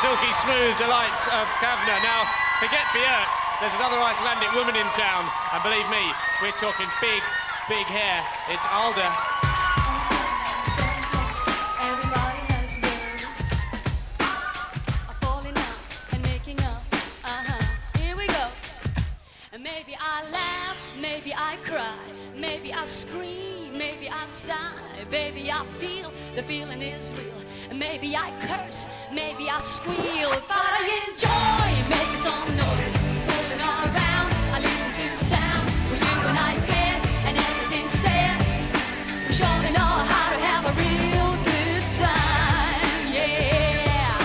silky smooth delights of Kavana. Now, forget Björk, there's another Icelandic woman in town, and believe me, we're talking big, big hair. It's Alda. Uh-huh. Maybe I laugh, maybe I cry, maybe I scream, maybe I sigh, baby I feel the feeling is real. Maybe I curse, maybe I squeal, but I enjoy making some noise, fooling around. I listen to sound when you and I get and everything's said. We surely know how to have a real good time, yeah.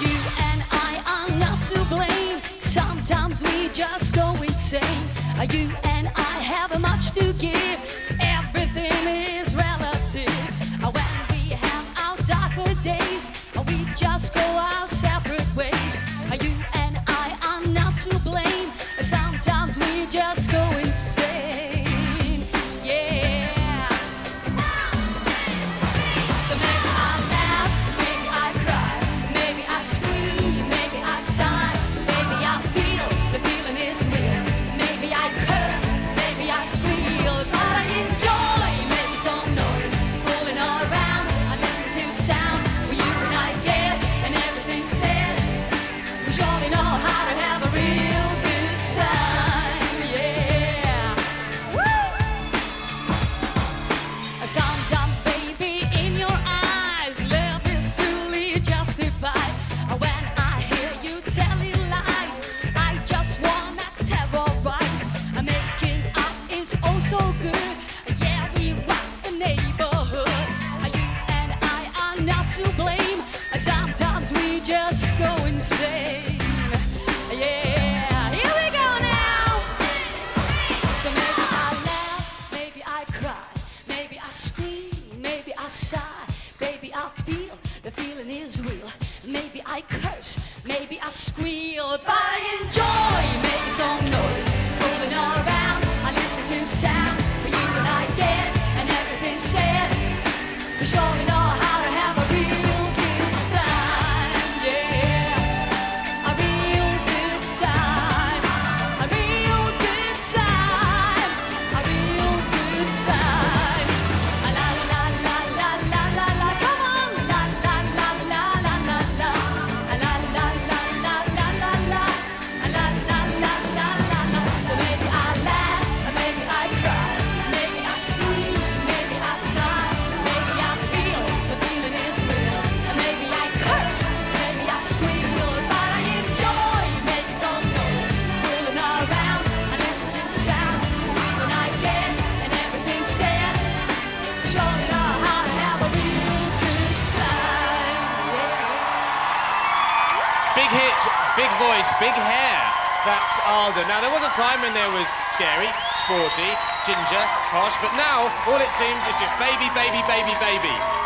You and I are not to blame. Sometimes we just go insane. You and I have much to give. Go our Sometimes we just go insane. Yeah, here we go now. So maybe I laugh, maybe I cry, maybe I scream, maybe I sigh, baby I feel the feeling is real. Maybe I curse, maybe I squeal, but I enjoy making some noise, rolling around. I listen to sound where you and I get, and everything's said. We surely know Big hit, big voice, big hair. That's Alda. Now, there was a time when there was scary, sporty, ginger, posh, but now all it seems is just baby, baby, baby, baby.